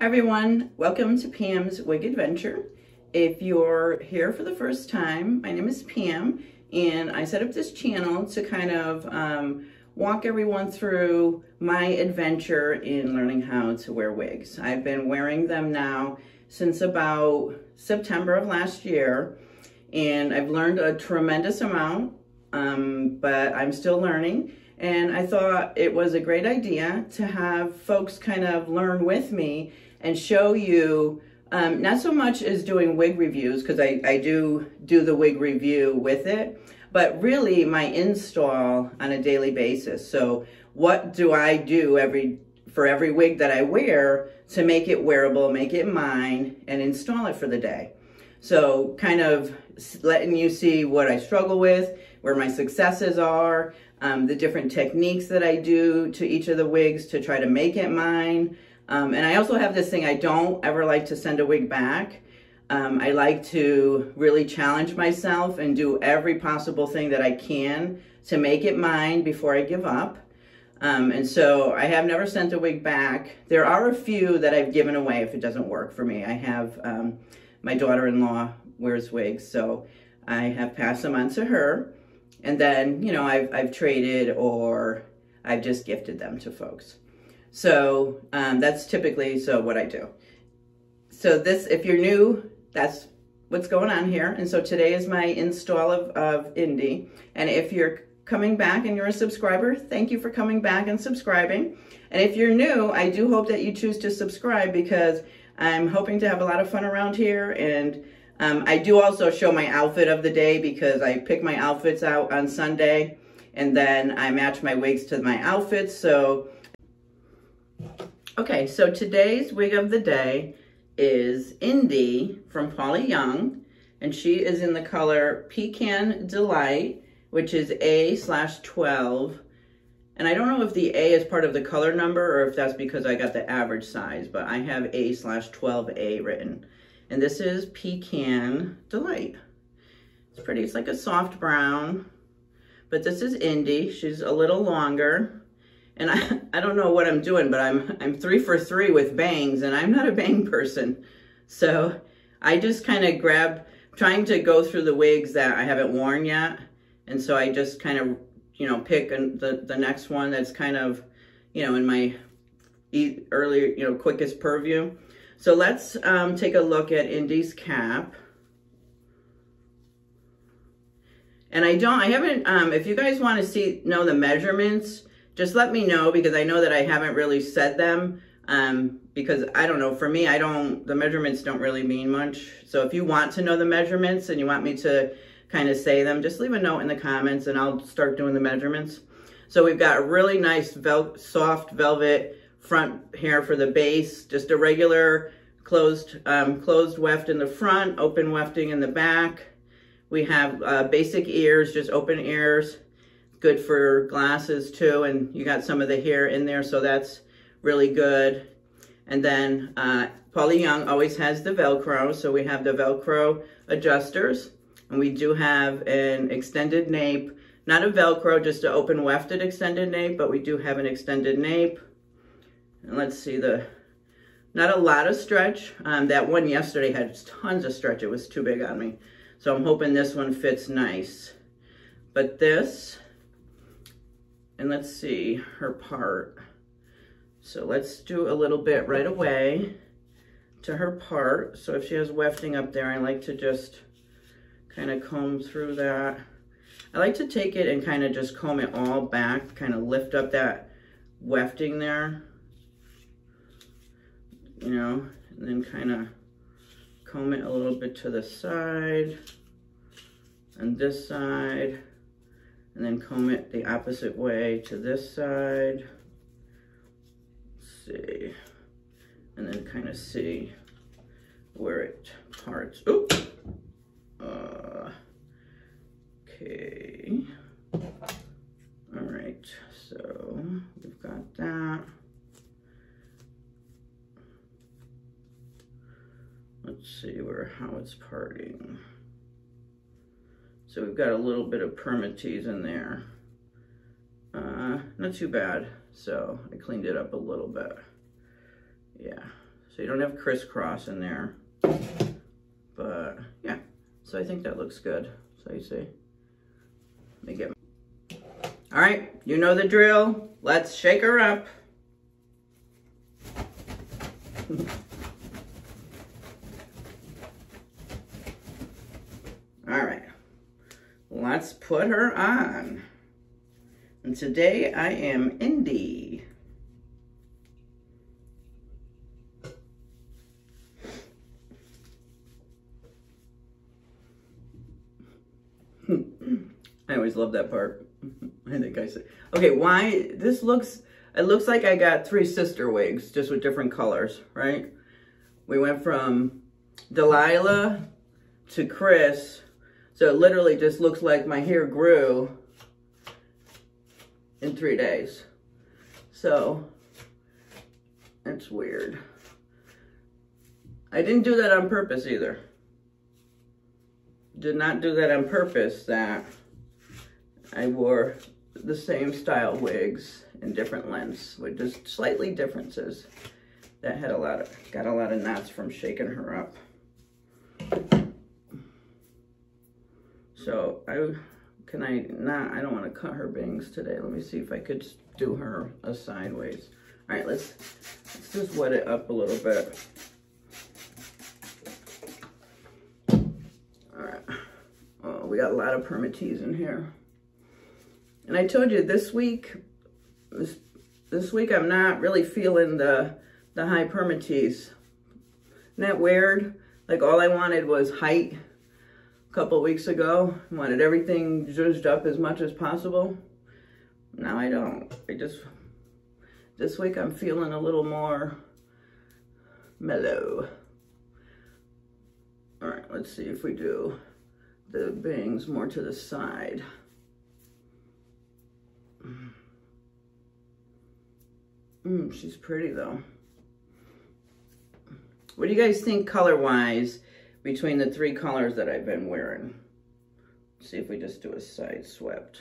Everyone, welcome to Pam's Wig Adventure. If you're here for the first time, my name is Pam and I set up this channel to kind of um, walk everyone through my adventure in learning how to wear wigs. I've been wearing them now since about September of last year and I've learned a tremendous amount, um, but I'm still learning. And I thought it was a great idea to have folks kind of learn with me and show you um, not so much as doing wig reviews because I, I do do the wig review with it, but really my install on a daily basis. So what do I do every for every wig that I wear to make it wearable, make it mine, and install it for the day. So kind of letting you see what I struggle with, where my successes are, um, the different techniques that I do to each of the wigs to try to make it mine, um, and I also have this thing, I don't ever like to send a wig back. Um, I like to really challenge myself and do every possible thing that I can to make it mine before I give up. Um, and so I have never sent a wig back. There are a few that I've given away if it doesn't work for me. I have um, my daughter-in-law wears wigs, so I have passed them on to her. And then, you know, I've, I've traded or I've just gifted them to folks. So um, that's typically so what I do. So this, if you're new, that's what's going on here. And so today is my install of, of Indie. And if you're coming back and you're a subscriber, thank you for coming back and subscribing. And if you're new, I do hope that you choose to subscribe because I'm hoping to have a lot of fun around here. And um, I do also show my outfit of the day because I pick my outfits out on Sunday and then I match my wigs to my outfits. So Okay, so today's wig of the day is Indie from Paula Young, and she is in the color Pecan Delight, which is 8 slash 12. And I don't know if the A is part of the color number or if that's because I got the average size, but I have 8 slash 12A written. And this is Pecan Delight. It's pretty, it's like a soft brown, but this is Indie. She's a little longer and I, I don't know what I'm doing, but I'm, I'm three for three with bangs and I'm not a bang person. So I just kind of grab, trying to go through the wigs that I haven't worn yet. And so I just kind of, you know, pick the, the next one that's kind of, you know, in my earlier, you know, quickest purview. So let's um, take a look at Indie's cap. And I don't, I haven't, um, if you guys want to see, know the measurements, just let me know because I know that I haven't really said them um, because I don't know, for me, I don't, the measurements don't really mean much. So if you want to know the measurements and you want me to kind of say them, just leave a note in the comments and I'll start doing the measurements. So we've got a really nice vel soft velvet front hair for the base, just a regular closed, um, closed weft in the front, open wefting in the back. We have uh, basic ears, just open ears good for glasses too. And you got some of the hair in there, so that's really good. And then uh, Paula Young always has the Velcro. So we have the Velcro adjusters. And we do have an extended nape. Not a Velcro, just an open wefted extended nape, but we do have an extended nape. And let's see the, not a lot of stretch. Um, that one yesterday had tons of stretch. It was too big on me. So I'm hoping this one fits nice. But this and let's see her part. So let's do a little bit right away to her part. So if she has wefting up there, I like to just kind of comb through that. I like to take it and kind of just comb it all back, kind of lift up that wefting there, you know, and then kind of comb it a little bit to the side and this side and then comb it the opposite way to this side. Let's see. And then kind of see where it parts. Oop. Uh, okay. All right, so we've got that. Let's see where how it's parting. So we've got a little bit of permatease in there. Uh, not too bad. So I cleaned it up a little bit. Yeah. So you don't have crisscross in there. But yeah, so I think that looks good. So you see, let me get, all right, you know the drill. Let's shake her up. All right, let's put her on. And today I am Indie. I always love that part. I think I said, okay, why, this looks, it looks like I got three sister wigs, just with different colors, right? We went from Delilah to Chris, so it literally just looks like my hair grew in three days. So, it's weird. I didn't do that on purpose either. Did not do that on purpose that I wore the same style wigs in different lengths with just slightly differences. That had a lot of, got a lot of knots from shaking her up. So I, can I not, I don't want to cut her bangs today. Let me see if I could do her a sideways. All right, let's, let's just wet it up a little bit. All right. Oh, we got a lot of permatease in here. And I told you this week, this, this week I'm not really feeling the, the high permatease. Isn't that weird? Like all I wanted was height couple weeks ago. Wanted everything zhuzhed up as much as possible. Now I don't. I just, this week I'm feeling a little more mellow. All right, let's see if we do the bangs more to the side. Mm, she's pretty though. What do you guys think color-wise between the three colors that I've been wearing? Let's see if we just do a side swept.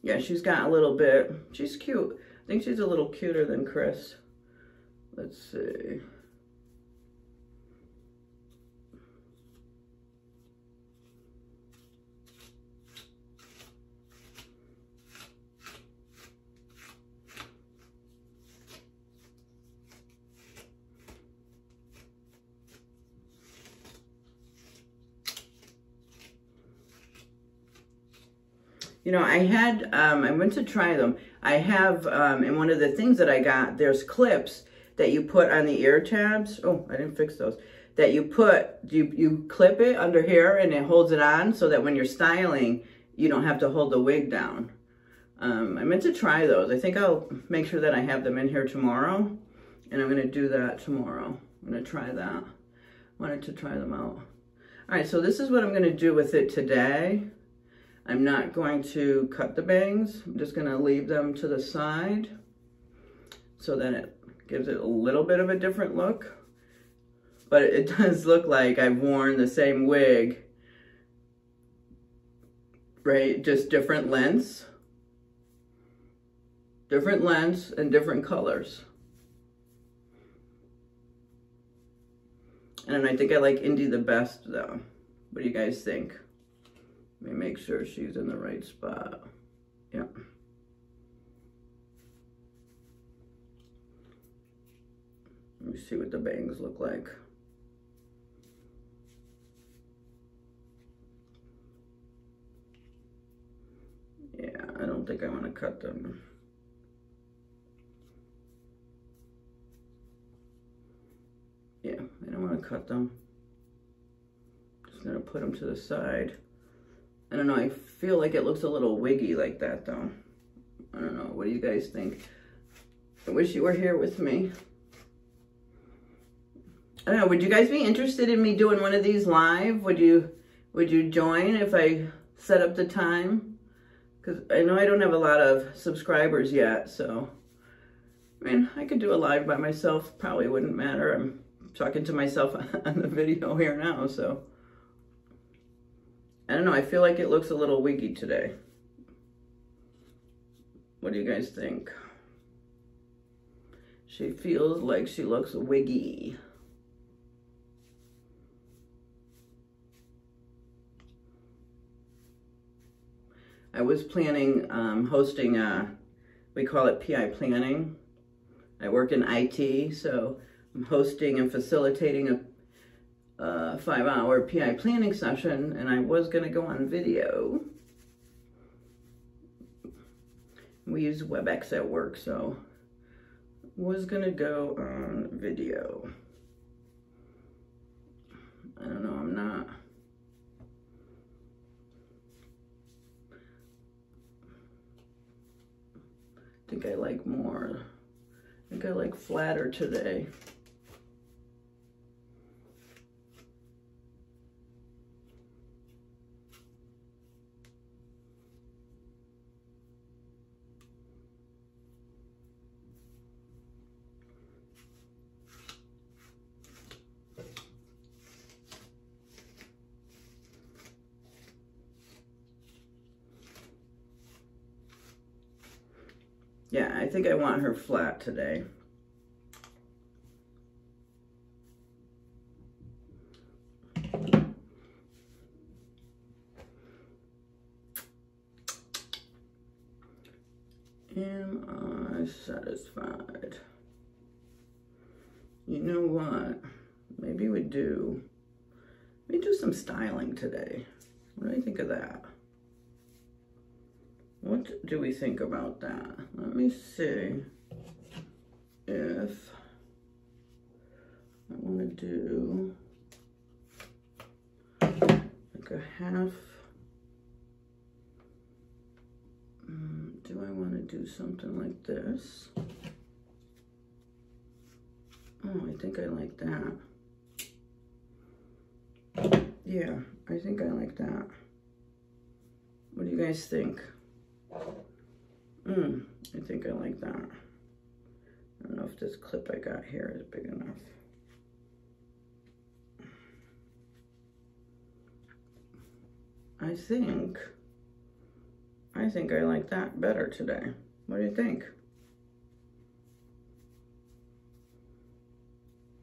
Yeah, she's got a little bit, she's cute. I think she's a little cuter than Chris. Let's see. You know, I had, um, I went to try them. I have, um, and one of the things that I got, there's clips that you put on the ear tabs. Oh, I didn't fix those. That you put, you, you clip it under here and it holds it on so that when you're styling, you don't have to hold the wig down. Um, I meant to try those. I think I'll make sure that I have them in here tomorrow. And I'm going to do that tomorrow. I'm going to try that. Wanted to try them out. All right, so this is what I'm going to do with it today. I'm not going to cut the bangs. I'm just gonna leave them to the side so that it gives it a little bit of a different look. But it does look like I've worn the same wig, right? Just different lengths, different lengths and different colors. And I think I like Indie the best though. What do you guys think? Let me make sure she's in the right spot. Yep. Let me see what the bangs look like. Yeah, I don't think I want to cut them. Yeah, I don't want to cut them. Just gonna put them to the side. I don't know, I feel like it looks a little wiggy like that though. I don't know, what do you guys think? I wish you were here with me. I don't know, would you guys be interested in me doing one of these live? Would you would you join if I set up the time? Because I know I don't have a lot of subscribers yet, so I mean, I could do a live by myself. Probably wouldn't matter. I'm talking to myself on the video here now, so. I don't know. I feel like it looks a little wiggy today. What do you guys think? She feels like she looks wiggy. I was planning um, hosting a, we call it PI planning. I work in IT, so I'm hosting and facilitating a, Uh, a five hour PI planning session and I was gonna go on video. We use WebEx at work, so was gonna go on video. I don't know, I'm not. I think I like more, I think I like flatter today. Yeah, I think I want her flat today. Am I satisfied? You know what? Maybe we do. Maybe do some styling today. What do you think of that? What do we think about that? Let me see if I want to do like a half. Um, do I want to do something like this? Oh, I think I like that. Yeah, I think I like that. What do you guys think? Mm, I think I like that. I don't know if this clip I got here is big enough. I think, I think I like that better today. What do you think?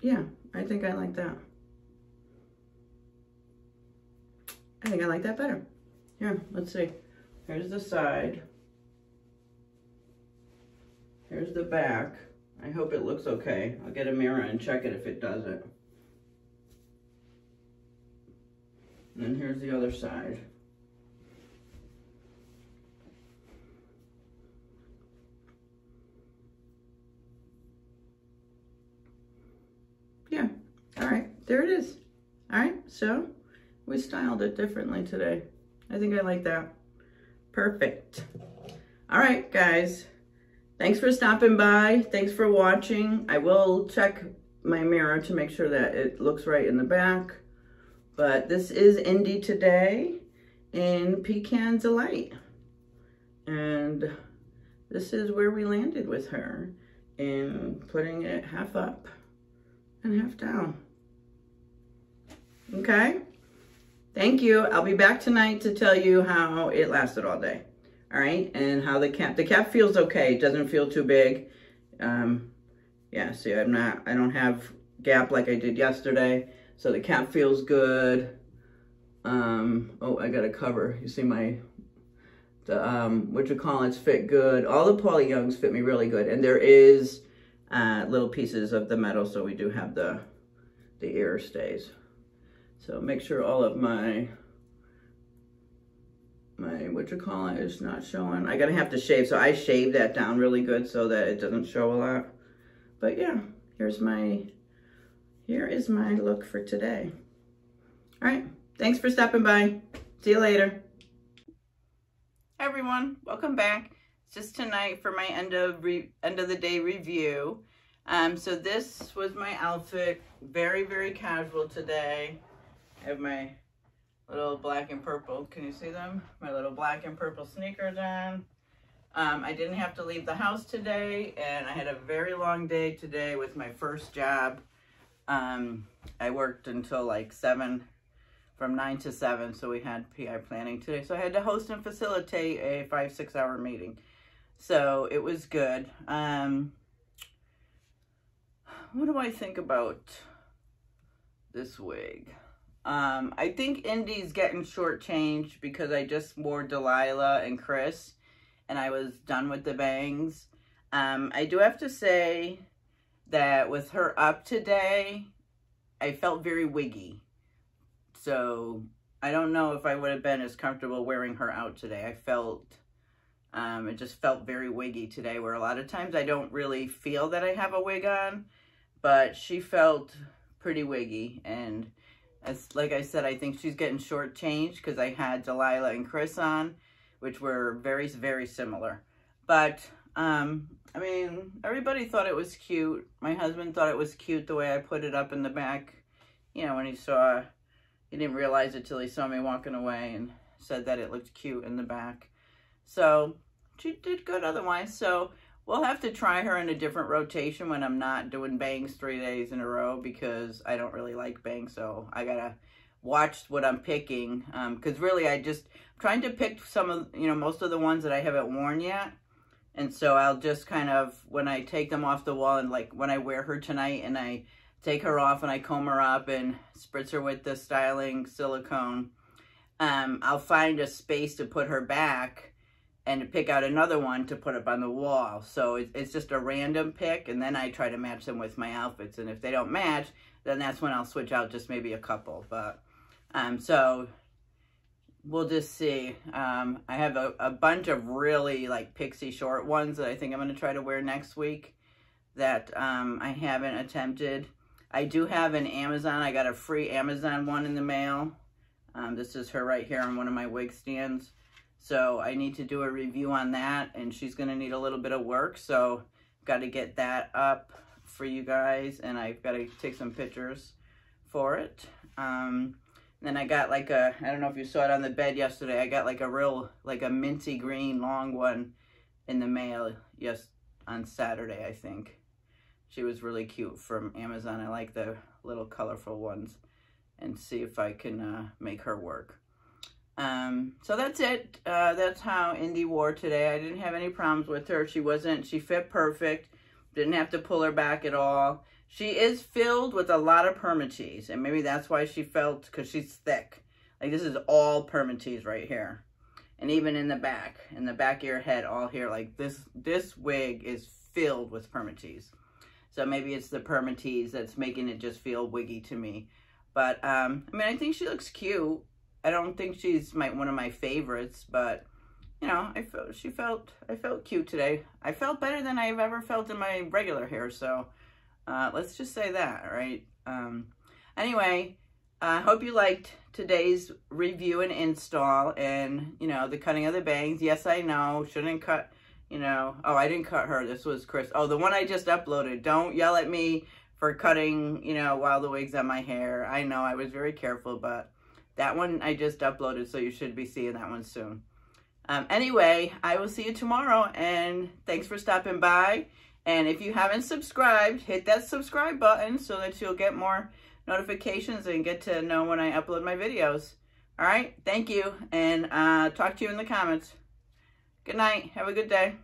Yeah, I think I like that. I think I like that better. Here, let's see. Here's the side. Here's the back. I hope it looks okay. I'll get a mirror and check it if it doesn't. And then here's the other side. Yeah, all right, there it is. All right, so we styled it differently today. I think I like that. Perfect. All right, guys. Thanks for stopping by. Thanks for watching. I will check my mirror to make sure that it looks right in the back. But this is Indie today in Pecan Delight. And this is where we landed with her in putting it half up and half down. Okay? Thank you. I'll be back tonight to tell you how it lasted all day. All right, and how the cap, the cap feels okay. It doesn't feel too big. Um, yeah, see, I'm not, I don't have gap like I did yesterday. So the cap feels good. Um, oh, I got a cover. You see my, the, um, what you call it, fit good. All the Paula Youngs fit me really good. And there is uh, little pieces of the metal, so we do have the, the ear stays. So make sure all of my, my, what you call it, is not showing. I gotta have to shave, so I shave that down really good so that it doesn't show a lot. But yeah, here's my, here is my look for today. All right, thanks for stopping by. See you later. Hi everyone, welcome back. It's just tonight for my end of end of the day review. Um, so this was my outfit, very, very casual today. Have my little black and purple, can you see them? My little black and purple sneakers on. Um, I didn't have to leave the house today, and I had a very long day today with my first job. Um, I worked until like 7, from 9 to 7, so we had PI planning today. So I had to host and facilitate a 5 6 hour meeting. So it was good. Um, what do I think about this wig? Um, I think Indie's getting shortchanged because I just wore Delilah and Chris and I was done with the bangs. Um, I do have to say that with her up today, I felt very wiggy. So I don't know if I would have been as comfortable wearing her out today. I felt, um, it just felt very wiggy today where a lot of times I don't really feel that I have a wig on, but she felt pretty wiggy and as like I said, I think she's getting shortchanged because I had Delilah and Chris on, which were very, very similar. But, um, I mean, everybody thought it was cute. My husband thought it was cute the way I put it up in the back. You know, when he saw, he didn't realize it till he saw me walking away and said that it looked cute in the back. So, she did good otherwise. So, We'll have to try her in a different rotation when I'm not doing bangs three days in a row because I don't really like bangs. So I gotta watch what I'm picking. Because um, really, I just, I'm trying to pick some of, you know, most of the ones that I haven't worn yet. And so I'll just kind of, when I take them off the wall and like when I wear her tonight and I take her off and I comb her up and spritz her with the styling silicone, um, I'll find a space to put her back and pick out another one to put up on the wall. So it's just a random pick, and then I try to match them with my outfits. And if they don't match, then that's when I'll switch out just maybe a couple. But um, so we'll just see. Um, I have a, a bunch of really like pixie short ones that I think I'm going to try to wear next week that um, I haven't attempted. I do have an Amazon. I got a free Amazon one in the mail. Um, this is her right here on one of my wig stands. So I need to do a review on that and she's to need a little bit of work. So got to get that up for you guys and I've got to take some pictures for it. Um, then I got like a, I don't know if you saw it on the bed yesterday, I got like a real, like a minty green long one in the mail yes on Saturday, I think. She was really cute from Amazon. I like the little colorful ones and see if I can uh, make her work. Um, so that's it. Uh, that's how Indie wore today. I didn't have any problems with her. She wasn't, she fit perfect. Didn't have to pull her back at all. She is filled with a lot of permatease, and maybe that's why she felt, because she's thick. Like this is all permatease right here. And even in the back, in the back of your head, all here, like this, this wig is filled with permatease. So maybe it's the permatease that's making it just feel wiggy to me. But, um, I mean, I think she looks cute. I don't think she's my one of my favorites, but you know, I felt she felt I felt cute today. I felt better than I've ever felt in my regular hair, so uh, let's just say that, right? Um, anyway, I uh, hope you liked today's review and install and, you know, the cutting of the bangs. Yes, I know, shouldn't cut, you know, oh, I didn't cut her. This was Chris. Oh, the one I just uploaded. Don't yell at me for cutting, you know, while the wig's on my hair. I know I was very careful, but that one I just uploaded, so you should be seeing that one soon. Um, anyway, I will see you tomorrow, and thanks for stopping by. And if you haven't subscribed, hit that subscribe button so that you'll get more notifications and get to know when I upload my videos. All right, thank you, and uh, talk to you in the comments. Good night. Have a good day.